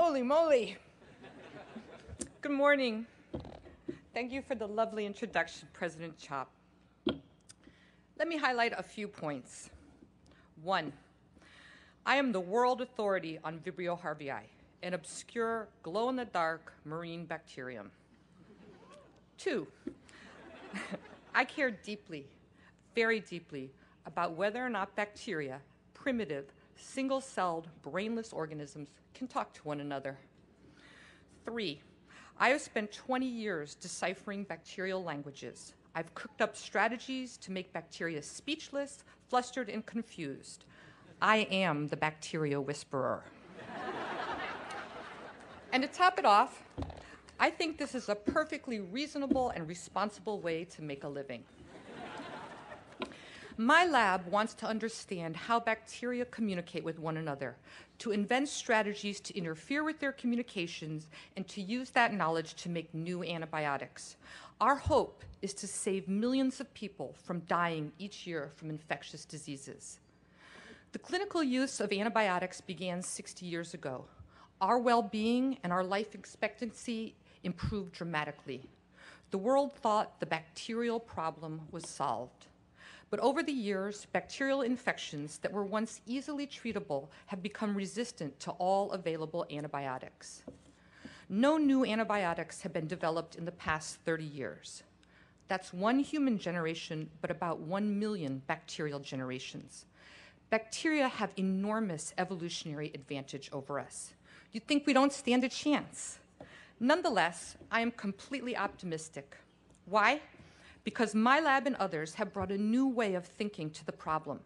Holy moly. Good morning. Thank you for the lovely introduction, President Chopp. Let me highlight a few points. One, I am the world authority on Vibrio harveyi, an obscure glow in the dark marine bacterium. Two, I care deeply, very deeply, about whether or not bacteria, primitive, single celled, brainless organisms, can talk to one another. Three, I have spent 20 years deciphering bacterial languages. I've cooked up strategies to make bacteria speechless, flustered, and confused. I am the bacteria whisperer. and to top it off, I think this is a perfectly reasonable and responsible way to make a living. My lab wants to understand how bacteria communicate with one another, to invent strategies to interfere with their communications, and to use that knowledge to make new antibiotics. Our hope is to save millions of people from dying each year from infectious diseases. The clinical use of antibiotics began 60 years ago. Our well being and our life expectancy improved dramatically. The world thought the bacterial problem was solved. But over the years, bacterial infections that were once easily treatable have become resistant to all available antibiotics. No new antibiotics have been developed in the past 30 years. That's one human generation, but about 1 million bacterial generations. Bacteria have enormous evolutionary advantage over us. You'd think we don't stand a chance. Nonetheless, I am completely optimistic. Why? Because my lab and others have brought a new way of thinking to the problem.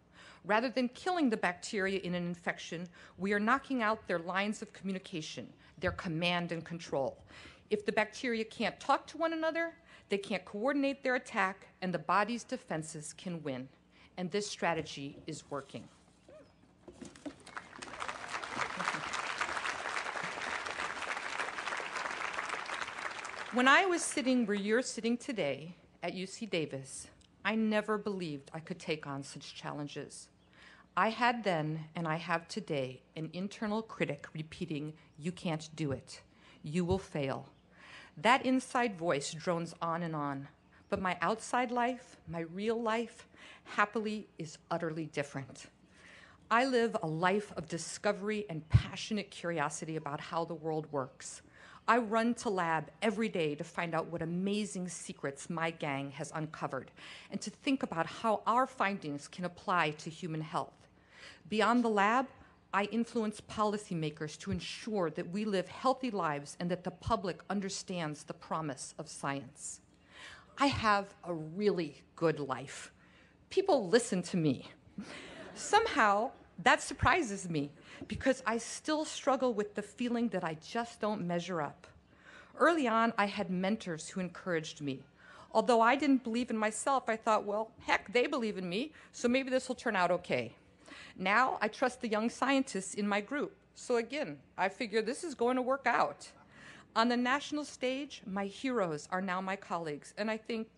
Rather than killing the bacteria in an infection, we are knocking out their lines of communication, their command and control. If the bacteria can't talk to one another, they can't coordinate their attack, and the body's defenses can win. And this strategy is working. When I was sitting where you're sitting today, at UC Davis, I never believed I could take on such challenges. I had then, and I have today, an internal critic repeating, You can't do it. You will fail. That inside voice drones on and on. But my outside life, my real life, happily is utterly different. I live a life of discovery and passionate curiosity about how the world works. I run to lab every day to find out what amazing secrets my gang has uncovered and to think about how our findings can apply to human health. Beyond the lab, I influence policymakers to ensure that we live healthy lives and that the public understands the promise of science. I have a really good life. People listen to me. Somehow, that surprises me because I still struggle with the feeling that I just don't measure up. Early on, I had mentors who encouraged me. Although I didn't believe in myself, I thought, well, heck, they believe in me, so maybe this will turn out okay. Now I trust the young scientists in my group. So again, I figure this is going to work out. On the national stage, my heroes are now my colleagues, and I think,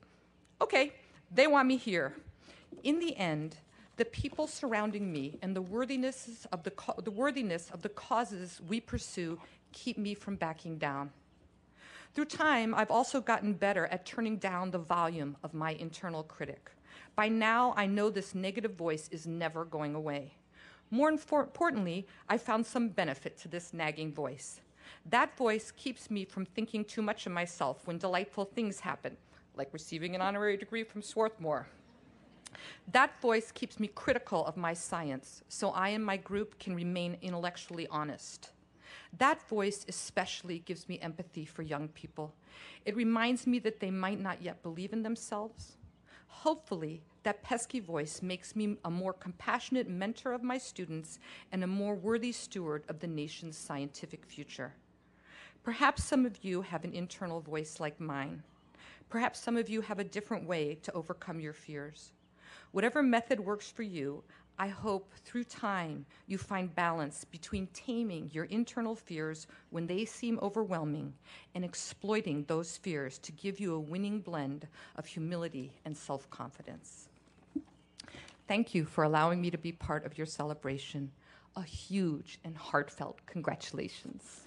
okay, they want me here. In the end, the people surrounding me and the worthiness of the, the worthiness of the causes we pursue keep me from backing down. Through time, I've also gotten better at turning down the volume of my internal critic. By now, I know this negative voice is never going away. More importantly, I found some benefit to this nagging voice. That voice keeps me from thinking too much of myself when delightful things happen, like receiving an honorary degree from Swarthmore. That voice keeps me critical of my science, so I and my group can remain intellectually honest. That voice especially gives me empathy for young people. It reminds me that they might not yet believe in themselves. Hopefully, that pesky voice makes me a more compassionate mentor of my students and a more worthy steward of the nation's scientific future. Perhaps some of you have an internal voice like mine. Perhaps some of you have a different way to overcome your fears. Whatever method works for you, I hope through time you find balance between taming your internal fears when they seem overwhelming and exploiting those fears to give you a winning blend of humility and self confidence. Thank you for allowing me to be part of your celebration. A huge and heartfelt congratulations.